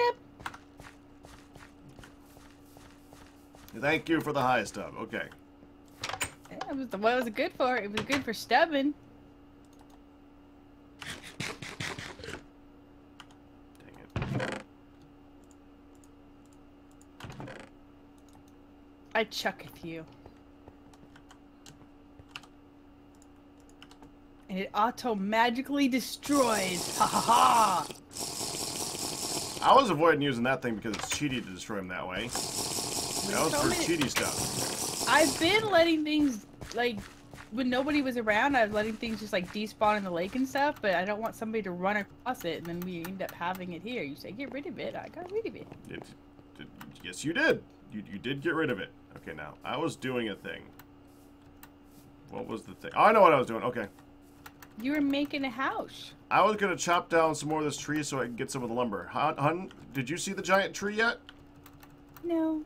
step. Thank you for the high stub. Okay. It was the what was it good for? It was good for stubbing. Dang it. I chucketh you. And it auto magically destroys. Ha ha ha! I was avoiding using that thing because it's cheaty to destroy him that way. That was for cheaty stuff. I've been letting things like when nobody was around. I was letting things just like despawn in the lake and stuff. But I don't want somebody to run across it and then we end up having it here. You say get rid of it. I got rid of it. It, it- yes, you did. You, you did get rid of it. Okay, now, I was doing a thing. What was the thing? Oh, I know what I was doing. Okay. You were making a house. I was going to chop down some more of this tree so I can get some of the lumber. Hun, hun, did you see the giant tree yet? No.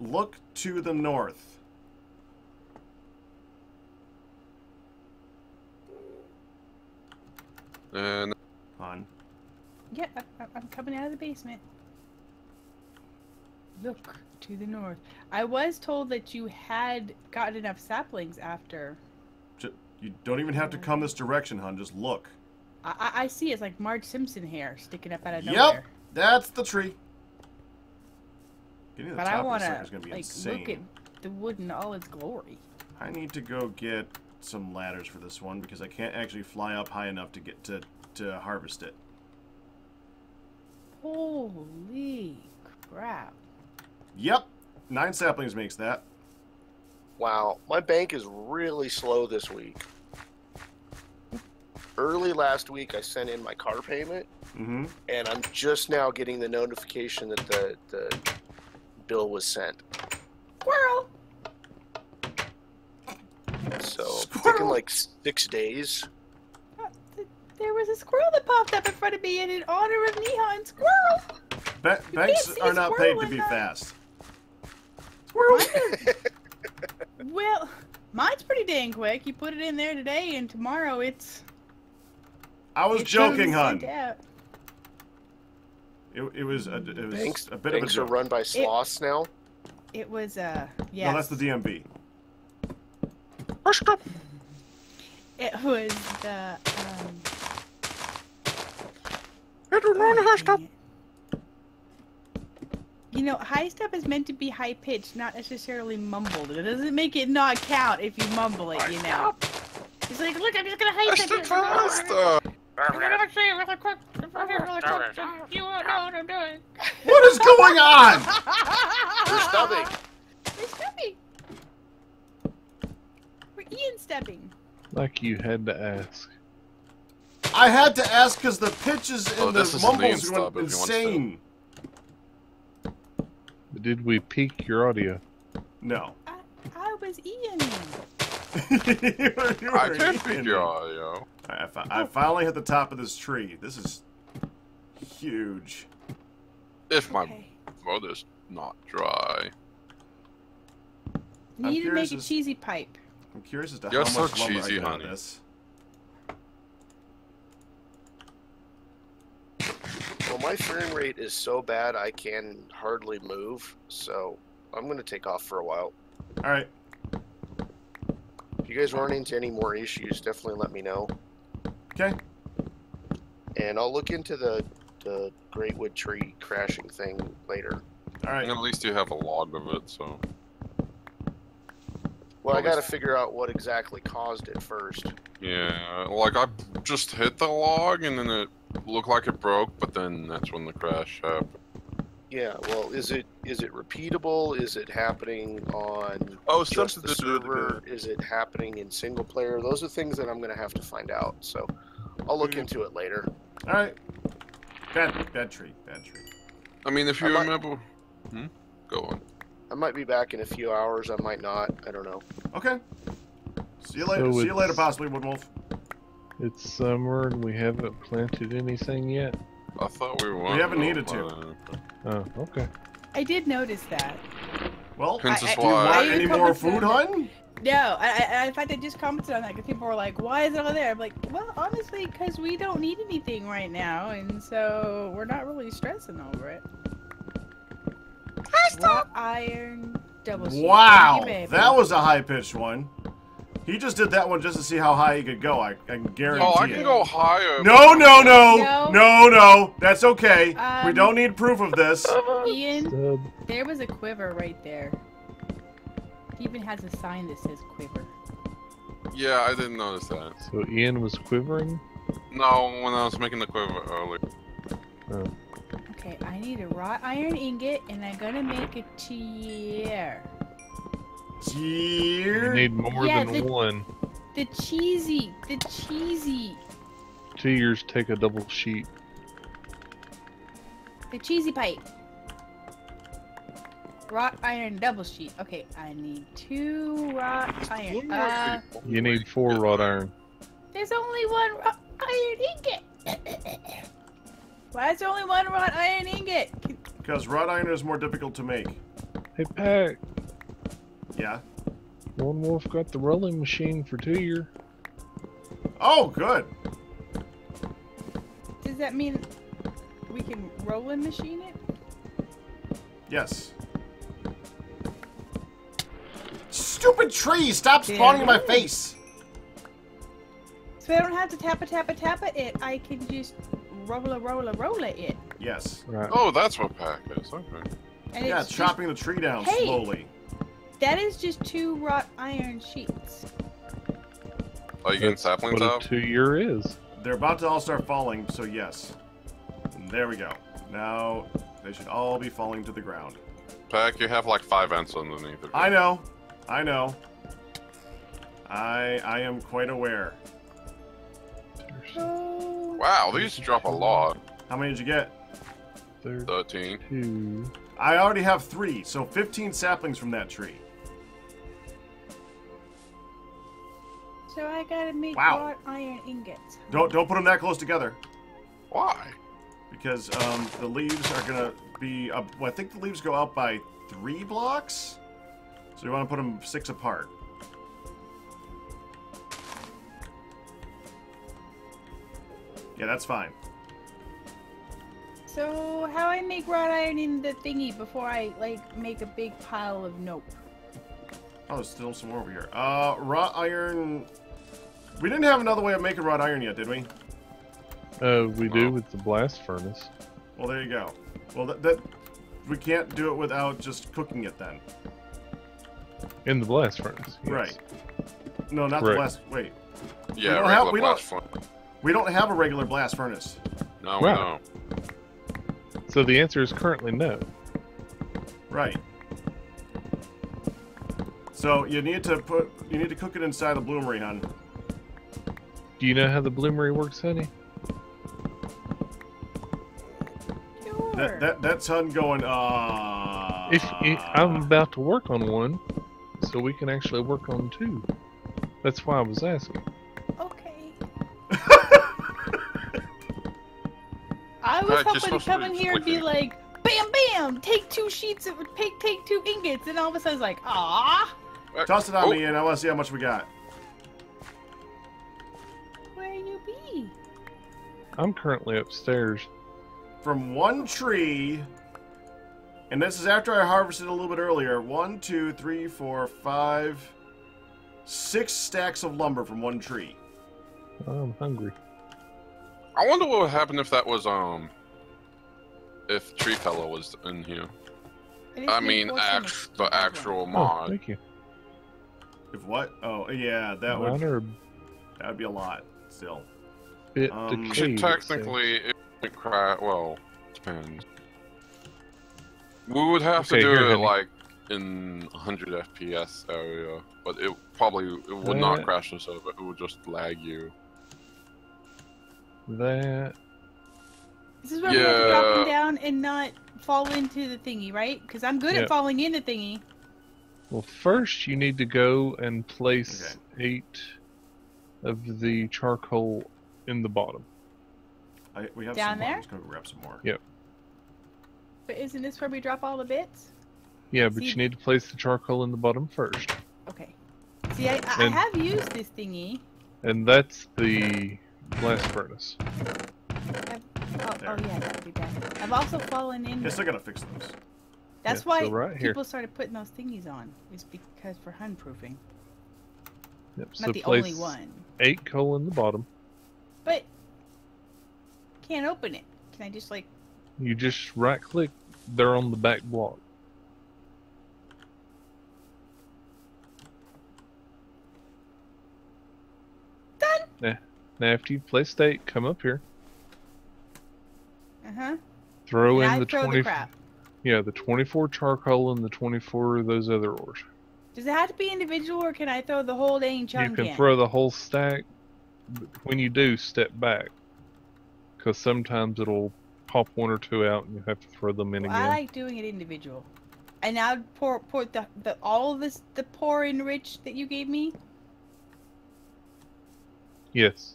Look to the north. And Hun. Yeah, I, I- I'm coming out of the basement. Look to the north. I was told that you had gotten enough saplings after. You don't even have to come this direction, hon. Just look. I, I, I see it's like Marge Simpson hair sticking up out of nowhere. Yep, that's the tree. Getting to the But I top of want to sucker is going to be like insane. look at the wood in all its glory. I need to go get some ladders for this one because I can't actually fly up high enough to get to to harvest it. Holy crap! Yep, nine saplings makes that. Wow, my bank is really slow this week. Early last week, I sent in my car payment, Mm-hmm. and I'm just now getting the notification that the, the bill was sent. Squirrel. So it's Squirrel. taking like six days. There was a squirrel that popped up in front of me, and in honor of Neon Squirrel. Ba- banks are not paid to be fast. Squirrel. well, mine's pretty dang quick. You put it in there today, and tomorrow it's. I was it's joking, sent hun. It, it was a, it was Banks, a bit of a banks are run by sloths now. It was uh yeah. No, that's the DMV. It was the um. I don't know oh, how to dang it. You know, high step is meant to be high pitched, not necessarily mumbled. It doesn't make it not count if you mumble it, you know. It's like, look, I'm just gonna high step the it. faster. I'm gonna say it really quick. Really quick. You won't know what I'm doing. What is going on? We're stubbing. We're stepping. We're Ian stepping. Like you had to ask. I had to ask because the pitches oh, and Oh, the mumbles Ian went stub if you want to insane. Did we peak your audio? No. I, I was Ian. you were, you I were can eating pick me. your audio. I, fi- I finally hit the top of this tree. This is huge. If my Okay. mother's not dry. I'm Need to make a as- cheesy pipe. I'm curious as to You're how so much lumber I cheesy, get out of honey. this. Well, my frame rate is so bad I can hardly move, so I'm gonna take off for a while. All right. If you guys run into any more issues, definitely let me know, Okay. and I'll look into the the greatwood tree crashing thing later. All right. And at least you have a log of it, so. Well, I got to figure out what exactly caused it first. Yeah, like I just hit the log and then it looked like it broke, but then that's when the crash happened. Yeah, well, is it is it repeatable? Is it happening on Oh, just something the to do with server? Is it happening in single player? Those are things that I'm gonna have to find out. So I'll look Mhm. into it later. All right. Bad, bad tree. Bad tree. I mean, if you I might- remember. Hmm? Go on. I might be back in a few hours. I might not. I don't know. Okay. See you later. So See you later, possibly, Woodwolf. It's summer and we haven't planted anything yet. I thought we were. We haven't needed to. Oh, okay. I did notice that. Well, Hence I- I- why. I any more food, on hun? No, I, I, in fact, I just commented on that because people were like, "Why is it all there?" I'm like, "Well, honestly, because we don't need anything right now, and so we're not really stressing over it." Wrought iron double. Wow, Thank that was a high pitched one. He just did that one just to see how high he could go. I, I can guarantee Oh, I it. can go higher. No, no, no, No. no, no. That's okay. we Um, don't need proof of this. Ian, there was a quiver right there. He even has a sign that says quiver. Yeah, I didn't notice that. So Ian was quivering. No, when I was making the quiver earlier. Okay, I need a wrought iron ingot, and I'm gonna make a chair. You need more Yeah, than the- one. The cheesy, the cheesy, Tuyeres take a double sheet. the cheesy pipe. Wrought iron double sheet. Okay, I need two wrought iron. Uh, You need four wrought iron. there's only one wrought iron ingot. Why is there only one wrought iron ingot? Because wrought iron is more difficult to make. Hey Pack, Yeah. Lone Wolf got the rolling machine for tuyere. Oh, good. Does that mean we can roll and machine it? Yes. Stupid tree! Stop spawning in my face! So I don't have to tap a tap a tap a it. I can just roll a roll a roll a it. Yes. Right. Oh, that's what pack is. Okay. And Yeah, it's just- chopping the tree down Hey! slowly. That is just two wrought iron sheets. Are you getting That's saplings what out? tuyere is. They're about to all start falling, so yes. There we go. Now, they should all be falling to the ground. Pack, you have like five ants underneath it. I know. I know. I I am quite aware. Wow, these drop a lot. How many did you get? Thirteen. Thirty-two. I already have three, so 15 saplings from that tree. So I gotta make Wow. wrought iron ingots. Don't don't put them that close together Why? because um, the leaves are gonna be. Up, well, I think the leaves go out by three blocks, so you want to put them six apart. Yeah, that's fine. So how I make wrought iron in the thingy before I like make a big pile of nope. Oh, there's still some more over here. Uh, wrought iron. We didn't have another way of making wrought iron yet, did we? Uh, we do Oh. with the blast furnace. Well, there you go. Well, that, that we can't do it without just cooking it then. In the blast furnace. yes. Right. No, not the blast. Wait, Yeah, we don't have- we don't- blast fun. we don't have a regular blast furnace. No, Wow. no. So the answer is currently no. Right. So you need to put you need to cook it inside the bloomery, hun. Do you know how the bloomery works, honey? Sure. That that that's hun going. Uh. If i I'm about to work on one, so we can actually work on two. That's why I was asking. Okay. I was Right, hoping to come in here and be like, bam, bam, take two sheets of, take, take two ingots, and all of a sudden it's like, ah, Toss it on oh, me, and I want to see how much we got. I'm currently upstairs. From one tree, and this is after I harvested a little bit earlier. One, two, three, four, five, six stacks of lumber from one tree. I'm hungry. I wonder what would happen if that was um, if Tree Fellow was in here. I mean, act, the That's one. actual Oh, mod. thank you. If what? Oh, yeah, that would Mine are a that would be a lot. Still, bit Um, decayed. Should it technically it would cry. Well, depends. We would have Okay, to do here, it honey. like in 100 FPS area, but it probably it would not crash the server. It would just lag you. That This is where we have to drop them down and not fall into the thingy, right? Because I'm good Yeah. at falling in the thingy. well, first you need to go and place eight of the charcoal in the bottom. I, we have Down some more. I'm there? just gonna grab some more. Yep. But isn't this where we drop all the bits? Yeah, but See- you need to place the charcoal in the bottom first. Okay. See, I, I, I have used this thingy. And that's the blast furnace. I've, oh, oh yeah, that would be bad. I've also fallen in. Guess I gotta fix those. That's Yeah, why so right here. people started putting those thingies on. Is because for hun proofing. Yep. Not so the place only one. eight coal in the bottom. But can't open it. Can I just like? You just right click. They're on the back block. Done. Now, now after you placed eight, come up here. Uh huh. Throw And in I the throw twenty. the crap. Yeah, the twenty-four charcoal and the twenty-four of those other ores. Does it have to be individual, or can I throw the whole dang chunk? You can in? throw the whole stack. When you do, step back, because sometimes it'll pop one or two out, and you have to throw them in Well, again. I like doing it individual. And now pour pour the, the all this the pour enrich that you gave me. Yes.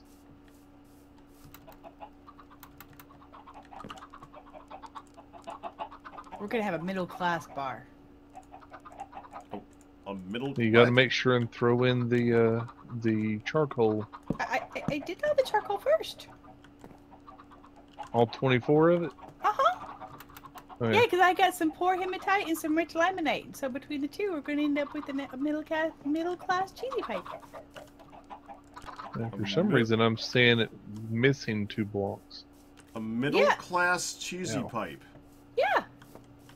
We're gonna have a middle class bar. A middle. You got to make sure and throw in the uh, the charcoal, I, I I did throw the charcoal first. all twenty-four of it. Uh huh. Oh, Yeah, because I got some poor hematite and some rich limonite. So between the two, we're gonna end up with a, a middle class middle class cheesy pipe. Yeah, for some reason, I'm seeing it missing two blocks. A middle Yeah. class cheesy Ow. pipe. Yeah,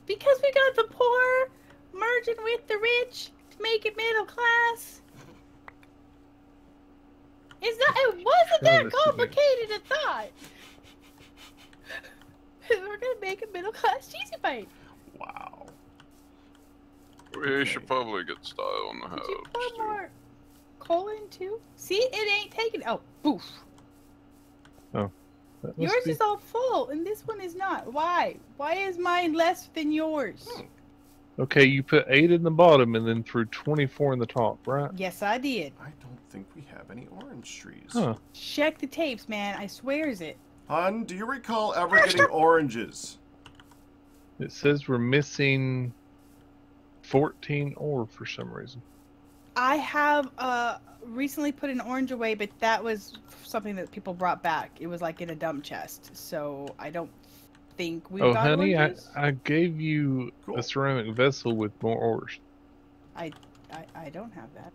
because we got the poor merging with the rich to make it middle class. It's not. It wasn't that complicated a thought. We're gonna make a middle class cheesy pipe. Wow. We should probably get style on the Did you herbs. pour too. more coal in too? See, it ain't taking. Oh, boof. Oh. Yours be- is all full, and this one is not. Why? Why is mine less than yours? Hmm. Okay, you put eight in the bottom and then threw 24 in the top, right? Yes, I did. I don't think we have any orange trees. Huh. Check the tapes, man. I swears it. Hun, do you recall ever getting oranges? It says we're missing 14 ore for some reason. I have uh recently put an orange away, but that was something that people brought back. It was like in a dump chest, so I don't think we've oh, got honey, I, oranges. I gave you Cool. a ceramic vessel with more ores. I, I don't have that.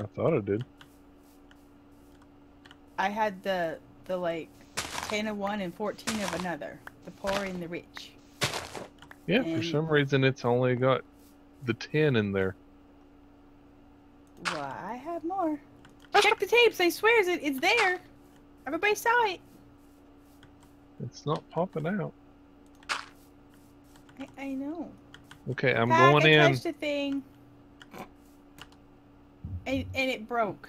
I thought I did. I had the the like ten of one and fourteen of another. The poor and the rich. Yeah, for some reason it's only got the 10 in there. Well, I have more. Check the tapes. I swear it. It's there. Everybody saw it. It's not popping out. I, I know. Okay, I'm Pack, going I in. touched the thing. And, and it broke.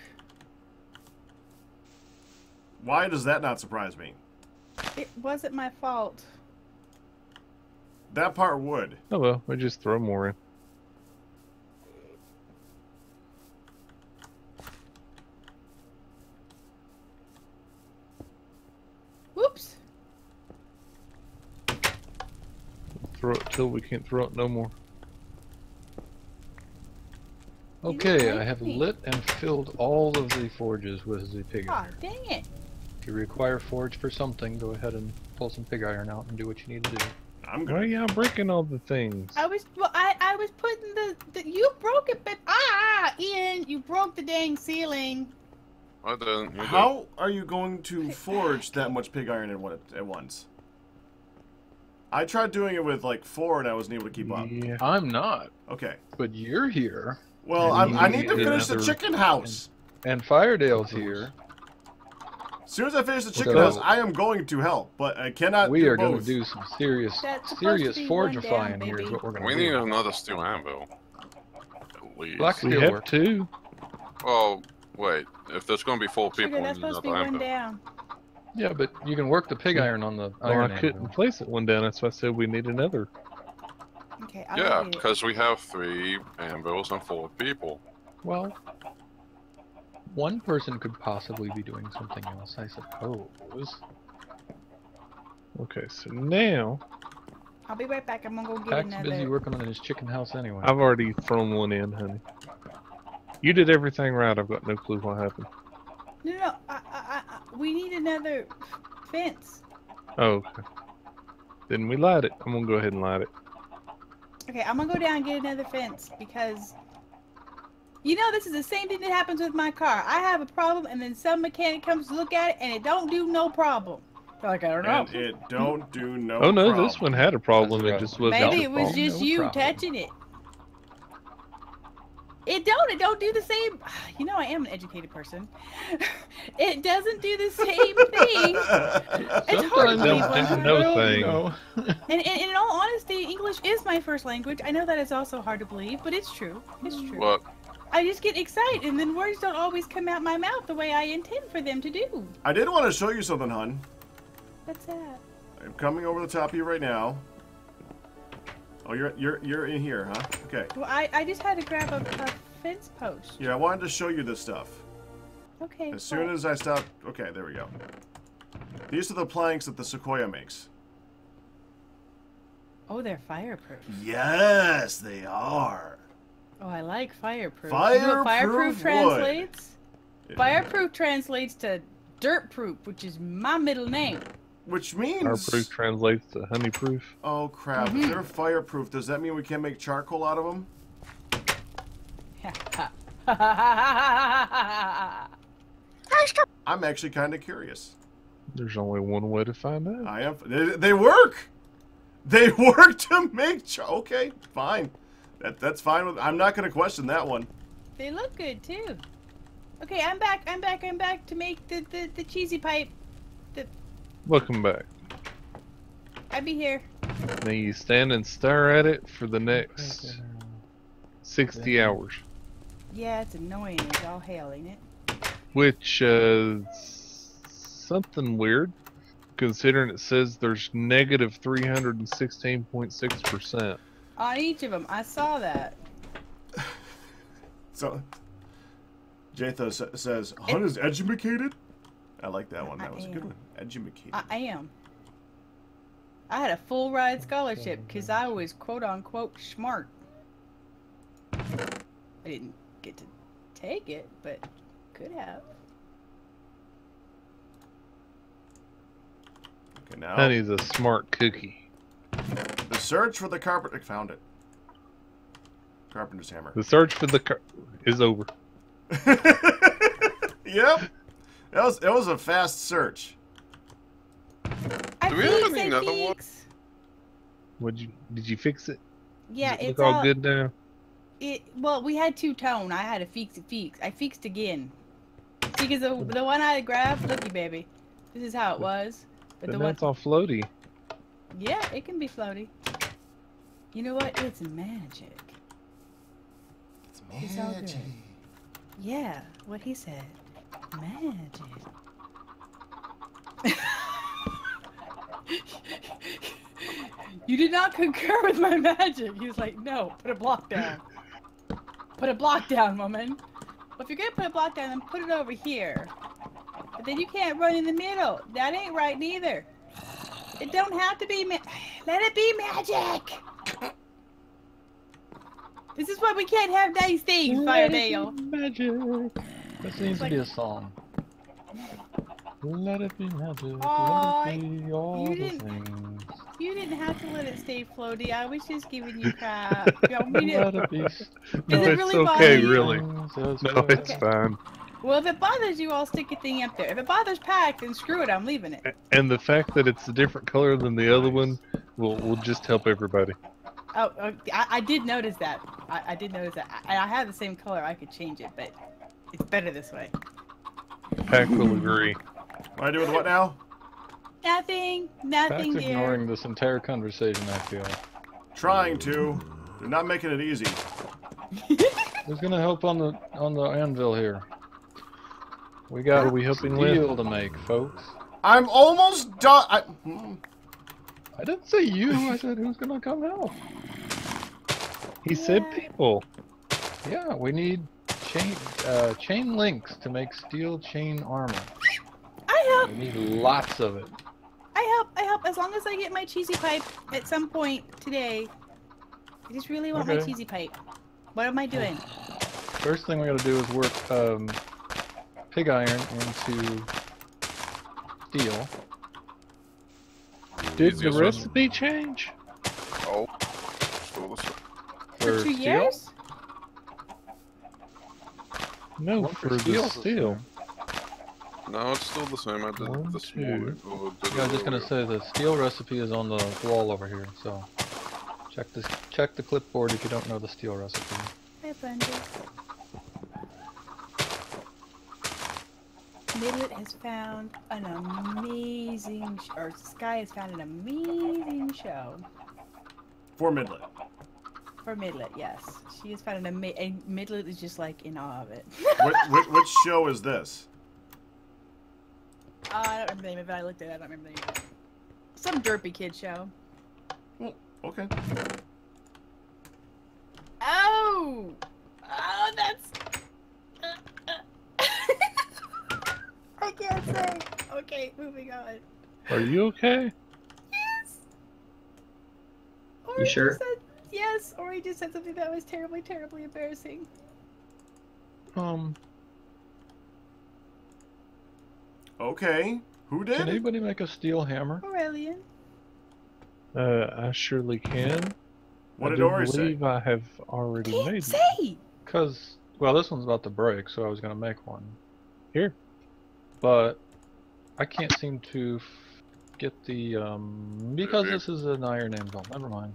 Why does that not surprise me? It wasn't my fault. That part would. Oh well, we just throw more in. Whoops. Throw it till we can't throw it no more. Okay, I have lit and filled all of the forges with the pig Aw, iron. dang it. If you require forge for something, go ahead and pull some pig iron out and do what you need to do. I'm Why gonna. y'all breaking all the things? I was well. I I was putting the, the you broke it, but ah, Ian, you broke the dang ceiling. I didn't. How are you going to forge that much pig iron at, one, at once? I tried doing it with like four and I wasn't able to keep up. Yeah. I'm not, Okay. but you're here, Well, And I, I need to need finish the chicken house. and Firedale's here. As soon as I finish the chicken So- house, I am going to help, but I cannot. We do are going to do some serious, serious to be one down, forgifying here. Is what we're going We to need another steel anvil. At least. Black We have work. two. Oh, wait. If there's going to be four Sugar, people, we that's need supposed to another be one anvil. down. Yeah, but you can work the pig iron on the Well, iron I couldn't anvil. place it one down. That's why I said we need another. Okay, I'll Yeah, get it. because we have three anvils and four people. Well, one person could possibly be doing something else, I suppose. Okay, so now I'll be right back. I'm gonna go get Pack's busy working on his chicken house anyway. I've already thrown one in, honey. You did everything right. I've got no clue what happened. No, no, I, I, I, I- we need another fence. Oh, okay. Then we light it. I'm gonna go ahead and light it. Okay, I'm gonna go down and get another fence because you know this is the same thing that happens with my car. I have a problem and then some mechanic comes to look at it and it don't do no problem. Like, I don't know. And it don't do no. Oh no, problem. this one had a problem. It just was Maybe it was problem. just you problem. touching it. It don't. It don't do the same. You know, I am an educated person. it doesn't do the same thing. It's hard to believe you don't no thing. you. And, and, and in all honesty, English is my first language. I know that is also hard to believe, but it's true. It's true. What? I just get excited, and then words don't always come out my mouth the way I intend for them to do. I did want to show you something, hun. What's that? I'm coming over the top of you right now. Oh, you're you're you're in here, huh? Okay. Well, I, I just had to grab a, a fence post. Yeah, I wanted to show you this stuff. Okay. As soon as I stop. Okay, there we go. These are the planks that the Sequoia makes. Oh, they're fireproof. Yes, they are. Oh, I like fireproof. You know Fireproof fireproof wood. translates? Fireproof translates to dirtproof, which is my middle name. Which means. Our proof translates to honey proof. Oh crap! Mm-hmm. If they're fireproof, does that mean we can't make charcoal out of them? I'm actually kind of curious. There's only one way to find out. I am. They, they work. They work to make. Char- okay, fine. That that's fine. With, I'm not going to question that one. they look good too. Okay, I'm back. I'm back. I'm back to make the, the, the cheesy pipe. Welcome back. I'll be here. Now you stand and stare at it for the next 60 hours. Yeah, it's annoying It's all hell, ain't it? Which, uh, something weird, considering it says there's negative 316.6%. On each of them, I saw that. So, Jatho says, "Hun is educated." I like that one. That I was a good am. one. Educated. I am. I had a full ride scholarship because I was quote unquote smart. I didn't get to take it, but could have. Okay, now Honey's a smart cookie. the search for the carpet. I found it. Carpenter's hammer. The search for the car is over. yep. That was that was a fast search. I Do we have fix, I another one? fix. Would you? Did you fix it? Yeah, it it's all all good now. It well, we had two tone. I had to fix it. Fix. I fixed again. See, because the, the one I grabbed, looky baby, this is how it was. But But the now one, it's all floaty. yeah, it can be floaty. You know what? It's magic. It's It's all good. Yeah, what he said. Magic. you did not concur with my magic. He was like, no, put a block down. Put a block down, woman. Well, if you're gonna put a block down, then put it over here. But then you can't run in the middle. That ain't right neither. It don't have to be ma- Let it be magic! This is why we can't have nice things, Firedale. Magic. This needs to be a song. Let it be magic. Aw, let it be all you the didn't- things. You didn't have to let it stay floaty. I was just giving you crap. You want me Let it be. No, it it's really okay, you? really. No, it's well. fine. Well, if it bothers you, I'll stick a thing up there. If it bothers Pack, then screw it. I'm leaving it. And the fact that it's a different color than the other one will will just help everybody. Oh, oh, I, I did notice that. I, I did notice that. I, I have the same color. I could change it, but it's better this way. Pack will agree. What I do with what now? Nothing. Pat's Nothing, dear. ignoring this entire conversation, I feel. Trying to. They're not making it easy. Who's gonna help on the on the anvil here? We got What are a we helping with? deal to make, folks. I'm almost done. I, hmm. I didn't say you. I said who's gonna come help. He said people. Yeah, we need chain uh, chain links to make steel chain armor. I help. We need lots of it. I help. I help as long as I get my cheesy pipe at some point today. I just really want my cheesy pipe. What am I doing? First thing we gotta do is work um, pig iron into steel. Did the Easiest one. recipe change? Oh, still the same. For For two steel? years? No, for, for the steel. steel. No, it's still the same. I did One, this two. morning. Oh, Yeah, I was just gonna say the steel recipe is on the wall over here, so check this check the clipboard if you don't know the steel recipe. Hi, Bundy. Midlet has found an amazing, sh- or Sky has found an amazing show For Midlet. For Midlet. Yes, she has found an amazing. And Midlet is just like in awe of it. Which, which, which show is this? Uh, I don't remember the name of it. I looked at it. I don't remember the name of it. Some derpy kid show. Okay. Oh! Oh, that's. I can't say. Okay, moving on. Are you okay? Yes! Or You sure? Said, yes, or he just said something that was terribly, terribly embarrassing. Um, Okay. Who did? can anybody make a steel hammer? Aurelian. Uh, I surely can. What I did do Ori say? believe I have already Can't made one. say! Cause well, this one's about to break, so I was gonna make one. Here. but I can't seem to f- get the um because this is an iron anvil. Never mind.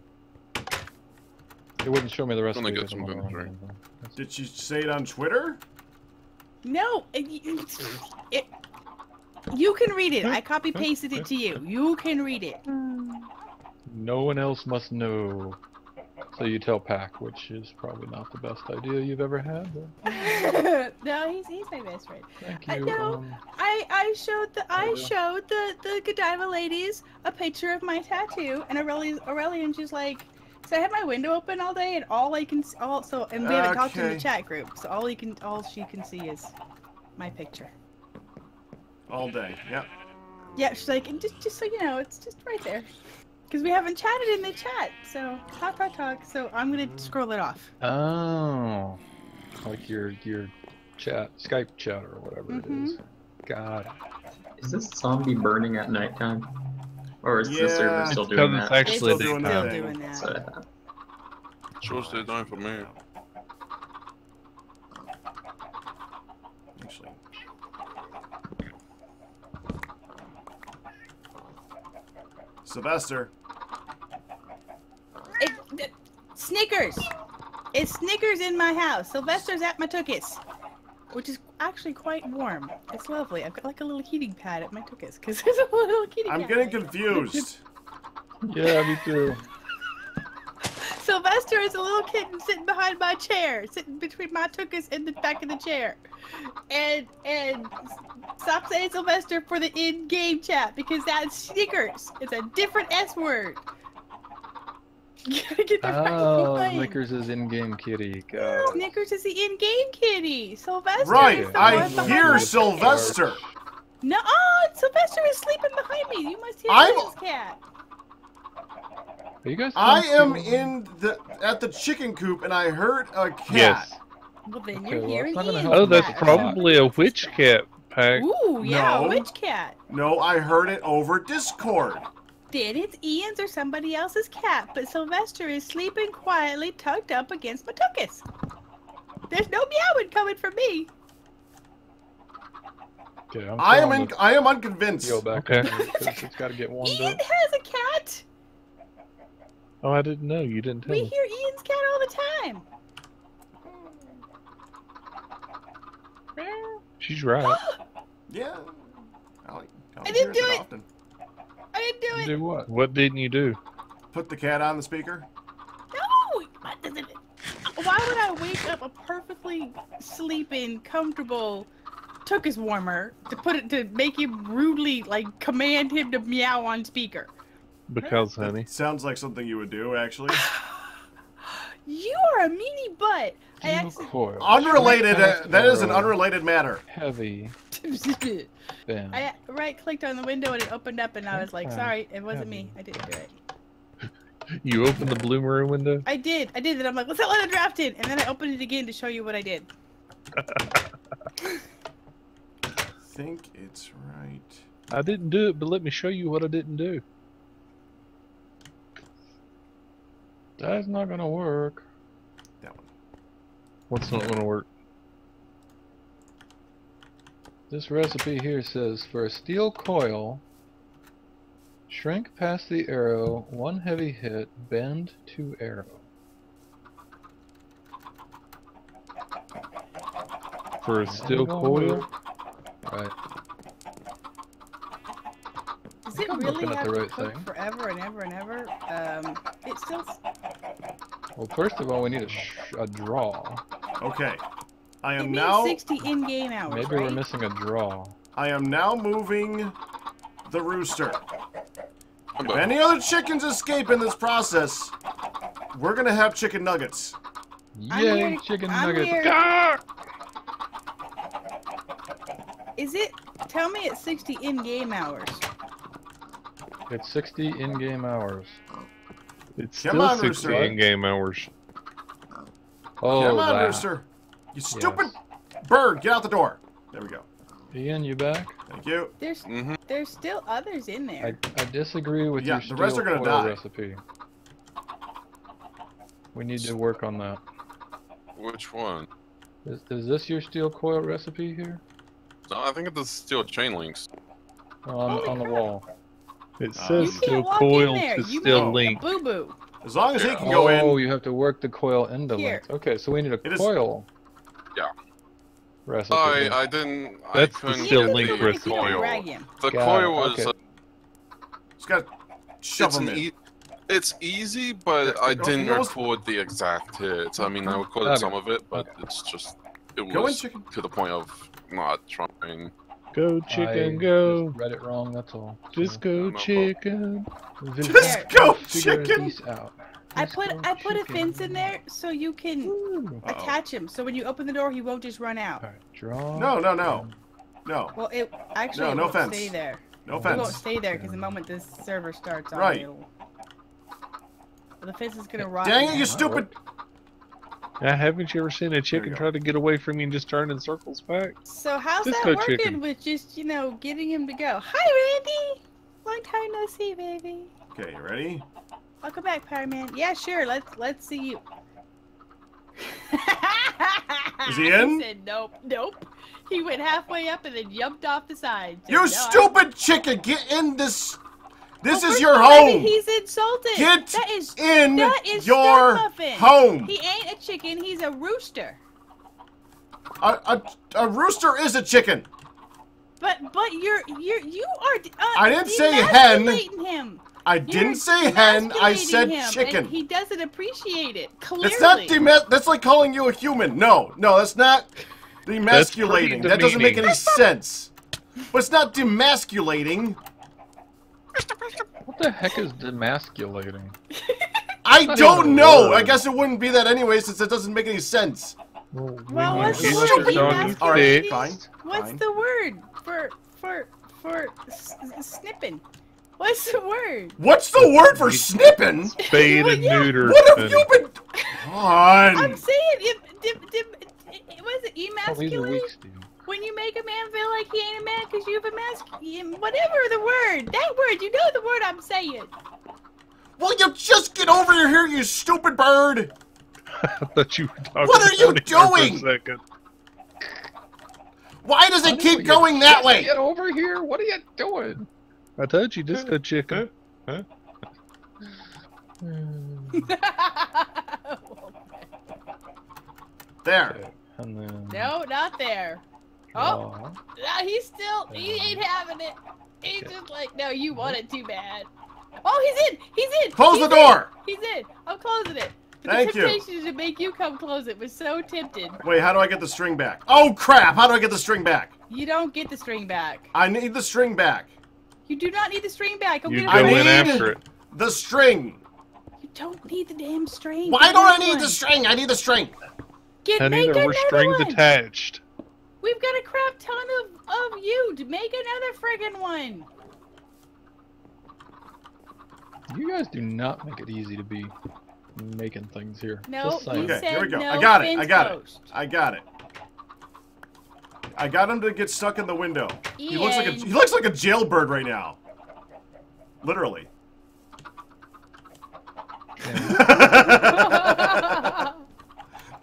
It wouldn't show me the rest of get it. right? Did she say it on Twitter? No! It, it, it- you can read it. I copy pasted it to you. You can read it. No one else must know. So you tell Pack, which is probably not the best idea you've ever had. No, he's, he's my best friend. thank I you. know. Um, I I showed the I showed the the Godiva ladies a picture of my tattoo, and Aurelian Aurelian's she's like, so I had my window open all day, and all I can s- all so and we haven't talked in the chat group, so all you can all she can see is my picture. All day. Yeah. Yeah, she's like, and just just so you know, it's just right there, because we haven't chatted in the chat. So talk talk talk. So I'm gonna scroll it off. oh, like your your chat Skype chat or whatever it Mm-hmm. is. Got it. Is this zombie burning at nighttime? Or is the Yeah. server still Because doing it's that? actually Still doing daytime. that. Still thing. doing that. what I thought. Shows the time for me. Actually. Sylvester. It, th- Snickers. It's Snickers in my house. Sylvester's at my tuchus, which is actually quite warm. It's lovely. I've got like a little heating pad at my tuchus because there's a little heating I'm pad. getting confused. Yeah, me too. Sylvester is a little kitten sitting behind my chair, sitting between my tuchus and the back of the chair. And and stop saying Sylvester for the in-game chat because that's Snickers. It's a different S word. You gotta get the right Oh, line. Snickers is in-game kitty. Got it. Snickers is the in-game kitty. Sylvester is Right. the I one behind hear my Sylvester. No, oh, Sylvester is sleeping behind me. You must hear I'm- Ian's cat. Are you guys? I am streaming? in the at the chicken coop and I heard a cat. Yes. Well, then Okay, you're well, hearing it's not gonna Ian's help Oh, that's cat. probably a witch cat pack. Ooh, yeah, No. witch cat. No, I heard it over Discord. Then it's Ian's or somebody else's cat, but Sylvester is sleeping quietly, tucked up against my tuchus. There's no meowing coming from me. Okay, I'm I am in, I am unconvinced. deal back Okay. in there 'cause it's got to get warmed Ian up. has a cat. Oh, I didn't know. You didn't tell We me. hear Ian's cat all the time. She's right. Yeah. I'll, I'll I didn't do that it. Often. I didn't do it. Do what? What didn't you do? Put the cat on the speaker. No! What does it- Why would I wake up a perfectly sleeping, comfortable tuchus warmer to put it to make him rudely like command him to meow on speaker? Because, honey. Sounds like something you would do, actually. You are a meanie butt. I Steel accidentally. coil. Unrelated. Uh, that is an unrelated matter. Heavy. Bend. I right clicked on the window and it opened up, and I was like, "Sorry, it wasn't me. I didn't do it." You opened the blue maroon window? I did. I did it. I'm like, "Let's not let it draft in," and then I opened it again to show you what I did. I think it's right. I didn't do it, but let me show you what I didn't do. That's not gonna work. That one. What's not gonna work? This recipe here says for a steel coil, shrink past the arrow, one heavy hit, bend to arrow. For a steel gonna coil? Right. Does it really looking have the to right cook thing. forever and ever and ever? Um, it still. Well, first of all, we need a, sh- a draw. Okay. I It am means now. 60 in-game hours, Maybe right? we're missing a draw. I am now moving the rooster. If any other chickens escape in this process, we're gonna have chicken nuggets. I'm Yay, here- chicken I'm nuggets! here. Ah! Is it? Tell me it's 60 in-game hours. It's 60 in-game hours. It's Come still on, 60 Rooster. in-game hours. Oh, Come on, that. rooster. You stupid bird, get out the door. There we go. Ian, you back? Thank you. There's hmm there's still others in there. I I disagree with Yeah, your the rest are gonna die. recipe. We need to work on that. Which one? Is, is this your steel coil recipe here? No, I think it's the steel chain links. On, Holy on the crap. wall. It says you still coil in there. to You still made link. boo-boo. As long as he can oh, go in. you have to work the coil into Here. links. Okay, so we need a It is- coil. Yeah. Recipe. I I didn't. I That's the still get link the recipe. coil. The Got coil it, was. okay. uh, Just gotta shove it's him e- It's easy, but I didn't record the exact hits. I mean, I recorded Okay. some of it, but it's just it was chicken. to the point of not trying. Go I chicken, go. Just read it wrong, that's all. Just So, go chicken. Just go, chicken. these out. I put I put a fence in there so you can Ooh. Attach him. So when you open the door, he won't just run out. Alright, draw. No, no, no. No, Well, it actually No, it no won't fence. stay there. no It won't stay there because the moment this server starts on, Right. it'll. The fence is gonna rot. Dang it, you there. stupid! Now, haven't you ever seen a chicken try to get away from you and just turn in circles back? So how's Just that working chicken. with just you know getting him to go? Hi, Randy. Long time no see, baby. Okay, you ready? Welcome back, Power Man. Yeah, sure. Let's let's see you. Is he in? He said nope, nope. He went halfway up and then jumped off the side. Said, You "No, I- stupid chicken! Get in this. This Well, is your of maybe home. He's insulted. Get that is in that is your home. He ain't a chicken. He's a rooster. A, a, a rooster is a chicken. But but you're you're you are. Uh, I didn't say hen. demasculating Him. I You're didn't say hen. I demasculating said him, chicken. He doesn't appreciate it. Clearly. It's not dema- That's like calling you a human. No, no, that's not demasculating. pretty That doesn't make any sense. But it's not demasculating. What the heck is demasculating? I don't even a know. I guess it wouldn't be that anyway, since it doesn't make any sense. Well, Well, what's the He's word? stupid. Demasculating? All right, What's fine. the word for for for s- s- snipping? What's the word? What's the word for snipping? Spayed Well, and neuter. What have you been? on? I'm saying, dim, dim, dim, was it he's a emasculate? weak Steve. When you make a man feel like he ain't a man because you've emasculated, whatever the word, that word, you know the word I'm saying. Will you just get over here, you stupid bird? I thought you were talking What are you about it there for a doing? second. Why does it Honey, keep going that way? Get over here! What are you doing? I told you, just go chicken. There. And then no, not there. Oh, draw. no, he's still, he ain't um, having it. He's just like, no, you want it too bad. Oh, he's in! He's in! Close he's the door. In. He's in! I'm closing it. But Thank the you. temptation to make you come close it was so tempted. Wait, how do I get the string back? Oh crap! How do I get the string back? You don't get the string back. I need the string back. You do not need the string back. Go You get go it. In after it. The string. You don't need the damn string. Why don't I need one. the string? I need the string. Get Honey, make there were another strings one. attached. We've got a crap ton of of you to make another friggin' one. You guys do not make it easy to be making things here. No, Just saying. you Okay, here we go. no I got it. I fence got it. I got it. I got him to get stuck in the window. He looks like a he looks like a jailbird right now. Literally.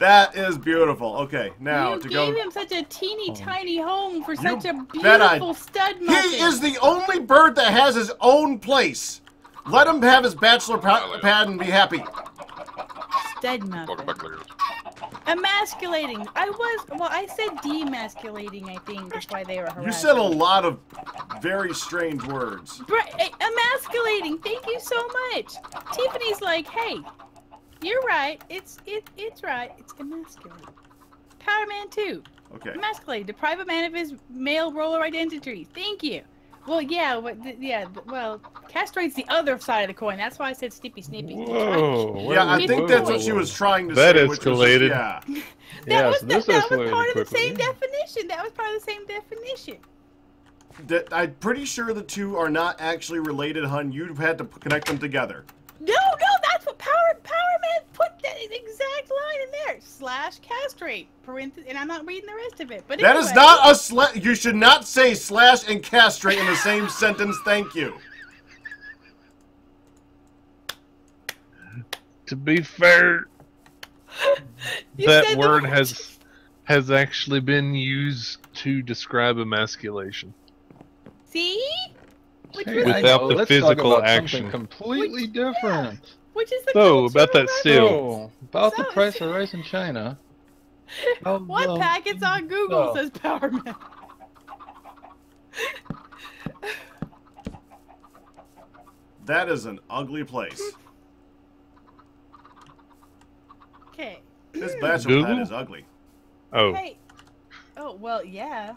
that is beautiful. Okay, now you to gave him such a teeny tiny home for You such a bet I- beautiful stud He is the only bird that has his own place. Let him have his bachelor pa- pad and be happy. stud muffin. Emasculating. I was well. I said demasculating. I think that's why they were harassing. You said a lot of very strange words. Br- eh, emasculating. Thank you so much. Tiffany's like, hey, you're right. It's it it's right. It's emasculating. Power Man 2. Okay. Emasculated. Deprive a man of his male roller identity. Thank you. Well, yeah, but th- yeah, th- well, castrate's the other side of the coin. That's why I said snippy snippy. Whoa. Yeah, I think whoa, that's what she was trying to That say. which was just- escalated. yeah. That Yeah, was so that, this that was escalated part of the same definition. That was part of the same definition. That, I'm pretty sure the two are not actually related, hun. You've had to connect them together. No, no, that's what Power Power Man put that exact line in there. Slash castrate. Parentheses, and I'm not reading the rest of it. But That is anyway. not a sla- You should not say slash and castrate in the same sentence. Thank you. To be fair, that word has has actually been used to describe emasculation. See? Hey, was, I Without know, the let's physical talk about action. Something completely different. Which is the So, about cultural that seal. So, about the price of rice in China. How, One um, packet's on Google so- says Power Man. That is an ugly place. Okay. This bachelor Google? pad is ugly. Oh, Hey. Oh well, yeah.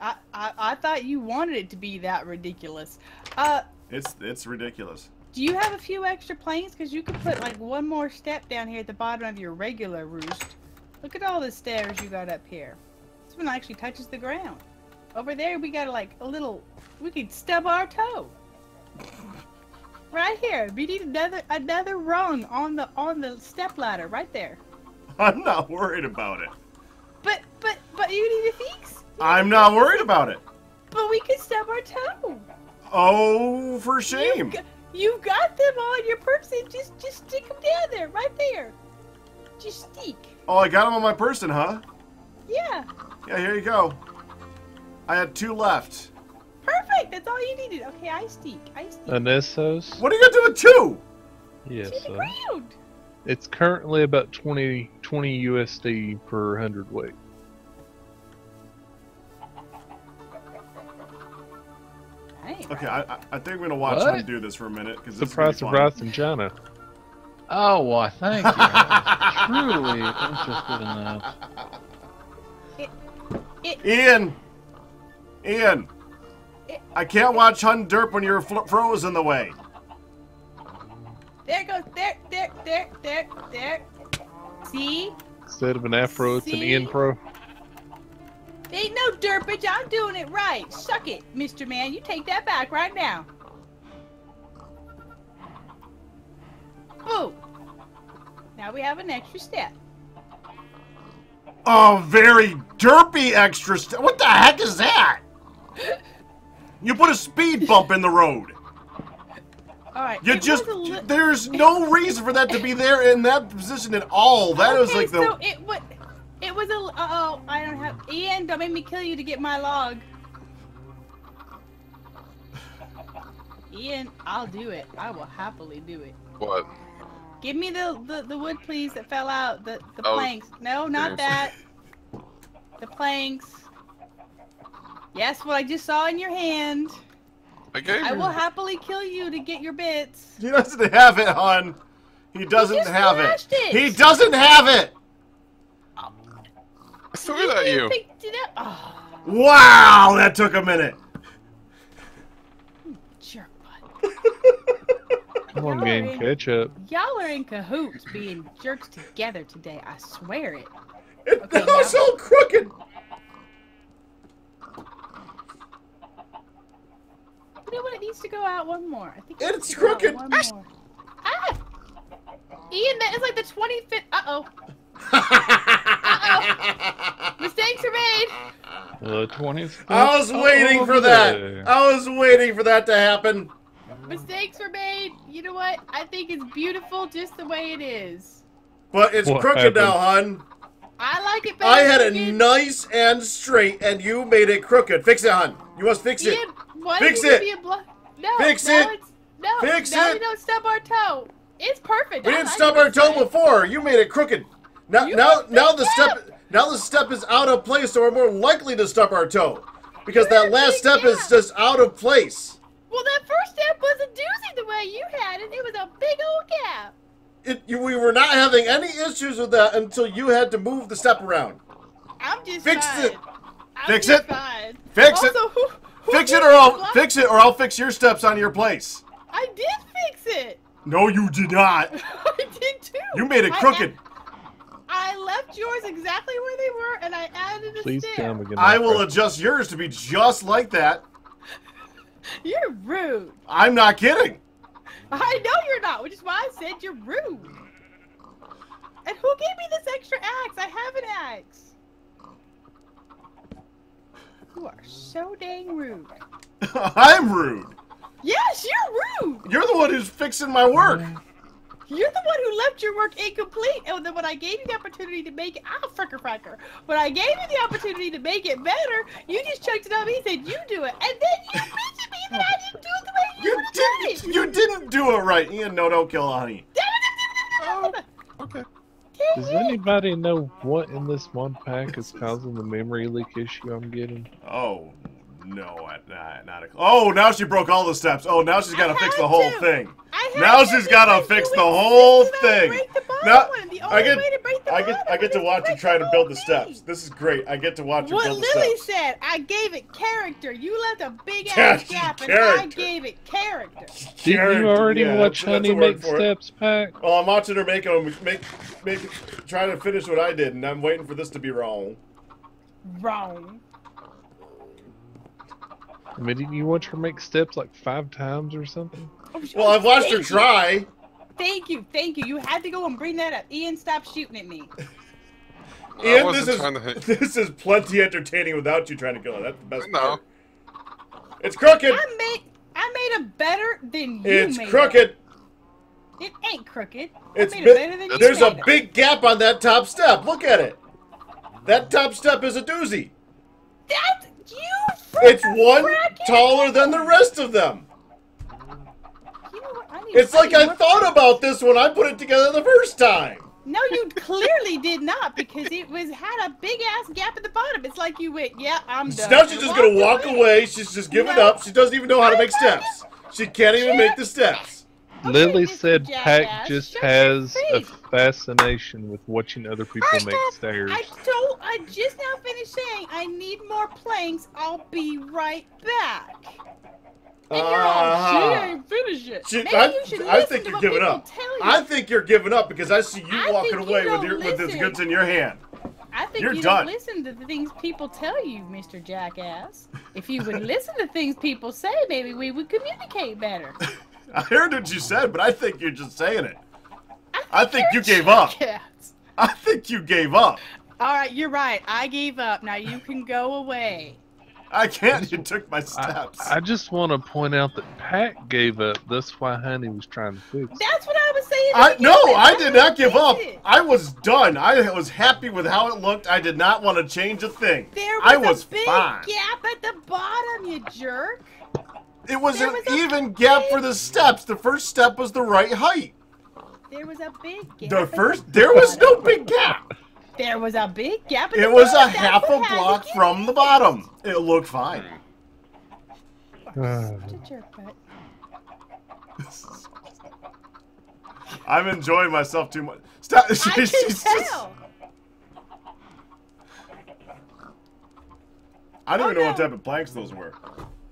I, I I thought you wanted it to be that ridiculous. Uh, It's it's ridiculous. Do you have a few extra planes? Cause you could put like one more step down here at the bottom of your regular roost. Look at all the stairs you got up here. This one actually touches the ground. Over there we got like a little. We could stub our toe. Right here. We need another another rung on the on the step ladder right there. I'm not worried about it. But but but you need a fix. I'm not worried about it. But we could stub our toe. Oh, for shame. You've got, you've got them on your person. Just just stick them down there, right there. Just stick. Oh, I got them on my person, huh? Yeah. Yeah, here you go. I had two left. Perfect. That's all you needed. Okay, I stick. I stick. Anessos? What are you gonna do with two? Yes. to the ground. it's currently about 20, 20 USD per hundred weight. Okay. I, I, I think we're gonna watch What? him do this for a minute because It's the this is price of fun. rice in Oh, why, thank you. I was truly interested in that. It, Ian, Ian, It- I can't watch Hun Derp when you're fl- froze in the way. there goes. There, there, there, there, there. See? Instead of an afro, it's an See? Ian Pro. Ain't no derpage. I'm doing it right. Suck it, Mr. Man. You take that back right now. Boo. Now we have an extra step. Oh, very derpy extra. step. what the heck is that? You put a speed bump in the road. All right. You it just was there's no reason for that to be there in that position at all. That was okay, like the so it was. It was a. Uh oh, I don't have. Ian, don't make me kill you to get my log. Ian, I'll do it. I will happily do it. What? Give me the the, the wood, please, that fell out. The the Oh, planks. No, not that. The planks. Yes, what I just saw in your hand. I gave I you. will happily kill you to get your bits. he doesn't have it, hon. He doesn't just have it. flashed it. He doesn't have it. I threw it at you. it. Oh, Wow, that took a minute. jerk butt. Come on, Y'all game, catch up. Y'all are in cahoots being jerks together today. I swear it. It, Okay, that was now- all crooked. You know what? It needs to go out one more. I think it It's needs to go out crooked. One more. Ah! Ian, that is like the 25th. Uh oh. Mistakes are made. The 20th. I was waiting for that. I was waiting for that to happen. Mistakes were made. You know what? I think it's beautiful just the way it is. But it's What crooked now, hun. I like it better. I had it you. nice and straight, and you made it crooked. Fix it, hun. You must fix it. Ian, why Fix it. give a blo- No. Fix now it. It's, no. Fix now it. we don't stub our toe. It's perfect. We I didn't like stub our toe way. before. You made it crooked. Now, You now, now the stub. step, now the step is out of place, so we're more likely to stub our toe, because You're that last step is just out of place. Well, that first step was a doozy the way you had it. It was a big old gap. It, you, we were not having any issues with that until you had to move the step around. I'm just Fix fine. it. I'm Fix it. Fine. Fix it. Who, who Fix it, or I'll block- fix it, or I'll fix your steps on your place. I did fix it. No, you did not. I did too. You made it crooked. I left yours exactly where they were, and I added a Please stair. tell me good I will bro. adjust yours to be just like that. You're rude. I'm not kidding. I know you're not, which is why I said you're rude. And who gave me this extra axe? I have an axe. You are so dang rude. I'm rude. Yes, you're rude. You're the one who's fixing my work. You're the one who left your work incomplete, and then when I gave you the opportunity to make it, ah, fricker fracker. When I gave you the opportunity to make it better, you just chucked it on me and said you do it, and then you bitch at me that I didn't do it the way you, You would have done it. didn't. You didn't do it right, Ian. No, don't kill honey. Oh, okay. Does anybody know what in this one pack is causing the memory leak issue I'm getting? Oh no, I- not, not a. Oh, now she broke all the steps. Oh, now she's got to fix the whole to. thing. I had Now to she's gotta fix the whole insisted I thing. break the bottom Now, one. The I only get, way to break the I get, I get to watch you break try to build the thing. steps. This is great. I get to watch you What build the Lily steps. What Lily said, I gave it character. You left a big ass she's gap, and I gave it character. Did Character, you already yeah, watch that's- that's Honey a make steps pack? Well, I'm watching her make them make make trying to finish what I did, and I'm waiting for this to be wrong. Wrong. I mean, didn't you watch her make steps like five times or something? Oh, sh- Well, I've watched her thank you. try. Thank you, thank you. You had to go and bring that up. Ian, stop shooting at me. I Ian, wasn't this is to hit. this is plenty entertaining without you trying to kill her. That's the best I know. part. It's crooked. I made I made it better than you It's made crooked. It. It ain't crooked. It's I made bi- it better than you There's a it. big gap on that top step. Look at it. That top step is a doozy. That's you. It's one bracket. taller than the rest of them. You know? I need, It's like I thought about this when I put it together the first time. No, you clearly did not because it was had a big ass gap at the bottom. It's like you went, yeah, I'm done. Now she's just gonna walk away. She's just giving No. up. She doesn't even know how to make steps. She can't even make the steps. Okay, Lily Mr. said Jackass, Pack just has a fascination with watching other people First make off, stairs. I told, I just now finished saying I need more planks. I'll be right back. And you're all, ah. she ain't finished it. She- Maybe I- you should I listen think to you're what giving people up. Tell you. I think you're giving up because I see you I walking think you away with don't your with this goods in your hand. I think You're you done. don't listen to the things people tell you, Mr. Jackass. If you would listen to things people say, maybe we would communicate better. I heard what you said, but I think you're just saying it. I I think you're you a gave up. jackass. I think you gave up. All right, you're right. I gave up. Now you can go away. I can't. You took my steps. I just want to point out that Pack gave up. That's why Honey was trying to fix it. That's what I was saying. I no, with. I did not give up. it. I was done. I was happy with how it looked. I did not want to change a thing. There was, I was a big fine. gap at the bottom, you jerk. It was There an was a even gap big- for the steps. The first step was the right height. There was a big gap. The first there was no big gap. There was a big gap. At It the was a half a what had to block from the bottom. It looked fine. Hmm. Such a jerk, but I'm enjoying myself too much. Stop. I She's- can just- tell. I don't Oh, even know what type of planks those were.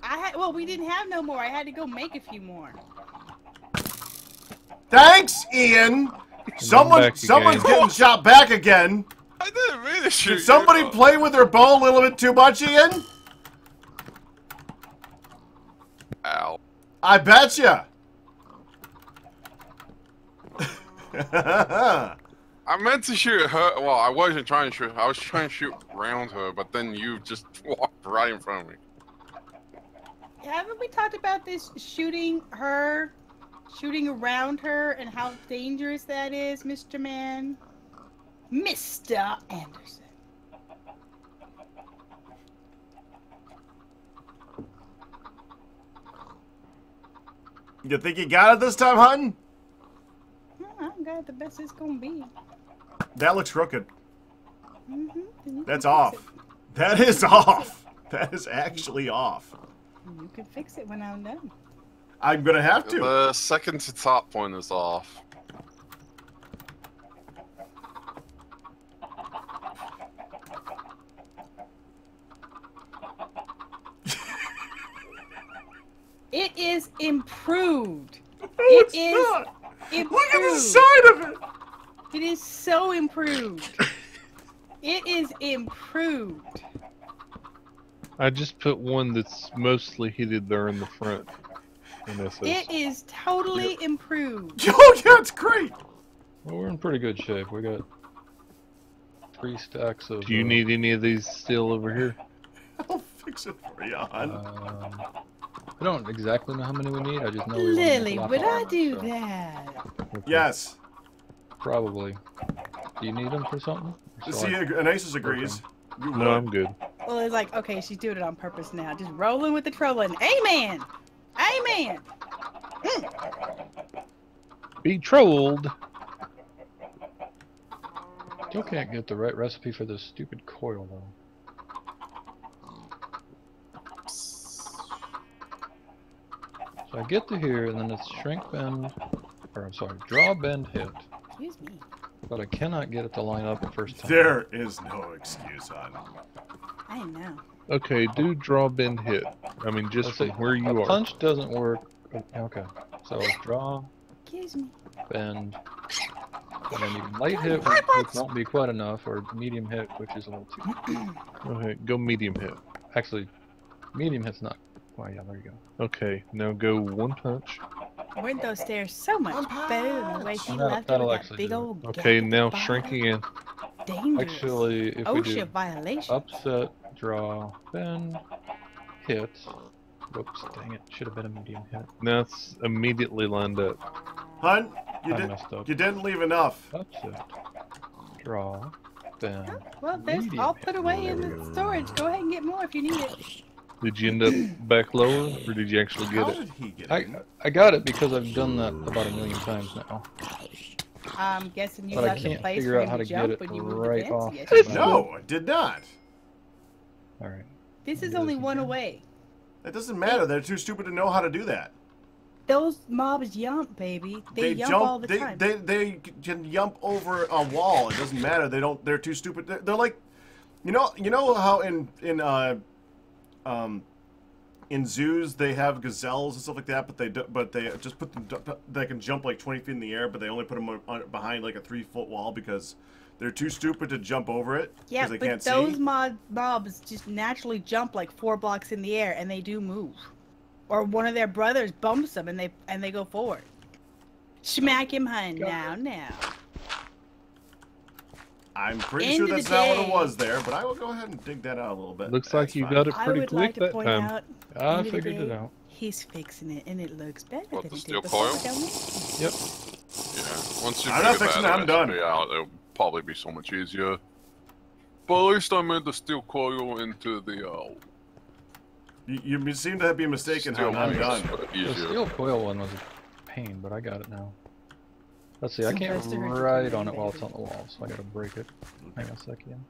I had well, we didn't have no more. I had to go make a few more. Thanks, Ian. Someone, someone's again. getting shot back again. I didn't mean to shoot Did somebody you. play with their bow a little bit too much, Ian? Ow. I betcha. I meant to shoot her. Well, I wasn't trying to shoot. I was trying to shoot around her, but then you just walked right in front of me. Haven't we talked about this shooting her, shooting around her, and how dangerous that is, Mr. Man? Mr. Anderson. you think you got it this time, Hutton? Oh, I got the best it's gonna be. That looks crooked. Mm-hmm. That's off. That is off. That is actually off. You can fix it when I'm done. I'm gonna have to. The second to top point is off. It is improved. No, It it's is not. Improved. Look at the side of it. It is so improved. It is improved. I just put one that's mostly heated there in the front. And this is. It is totally improved. Oh yeah, it's great. Well, we're in pretty good shape. We got three stacks of. Do you uh, need any of these still over here? I'll fix it for you, hon. Um, I don't exactly know how many we need. I just know we wanna Lily, would I armor, do so that? Okay, yes. Probably. Do you need them for something? Or See, shall I- Anasis agrees. You No. I'm good. Well, it's like, okay, she's doing it on purpose now. Just rolling with the trolling. Amen. Amen. Hmm. Be trolled. Still can't get the right recipe for this stupid coil though. So I get to here and then it's shrink bend, or I'm sorry, draw bend hit, Excuse me. But I cannot get it to line up the first time. There is no excuse, on I know. Okay, do draw bend hit. I mean, just Let's from see, where a you are. punch doesn't work. Okay, so draw, Excuse me. bend, and then even light hit, which, which won't be quite enough, or medium hit, which is a little too. Okay, go medium hit. Actually, medium hit's not. Well, yeah, there you go. Okay, now go one punch. Went those stairs so much better than the way she That'll- left it that'll with that big old gap Okay, now bottom. shrink again. Dangerous. Actually, if we do violation. upset, draw, bend, hit. Whoops, dang it. Should have been a medium hit. Now it's immediately lined up. Hun, you I did. messed up. You didn't leave enough. Upset, draw, bend. Well, there's medium all put away in the storage. Go ahead and get more if you need it. Did you end up back lower, or did you actually get How it? did he get I in? I got it because I've done that about a million times now. I'm guessing you But I left the can't place figure for out how to to get jump it when you moved right the fence. off Yes, the you bat. did. No, I did not. All right. This is only this one again. away. It doesn't matter. They're too stupid to know how to do that. Those mobs jump, baby. They, jump, all the they, time. They, they can jump over a wall. It doesn't matter. They don't. They're too stupid. They're, they're like, you know, you know how in in uh, um, in zoos they have gazelles and stuff like that, but they do, but they just put them. They can jump like twenty feet in the air, but they only put them on, on, behind like a three foot wall because they're too stupid to jump over it because yeah, they but can't those see. mod mobs just naturally jump like four blocks in the air, and they do move. Or one of their brothers bumps them, and they and they go forward. Smack him, hun. Now, now. I'm pretty End sure that's not what it was there, but I will go ahead and dig that out a little bit. Looks like That's you fine. got it pretty quick like to that time. out. I end of figured it out. He's fixing it, and it looks better What, than the it steel did before. coil? don't? Yep. Yeah. Once you I'm not figure fixing that it, I'm done. out, it'll probably be so much easier. But at least I made the steel coil into the uh, You, you seem to be mistaken how I'm done. The easier. steel coil one was a pain, but I got it now. Let's see, I can't Supposed to hurt your write on it while it's on the wall, so I gotta break it. Hang on a second.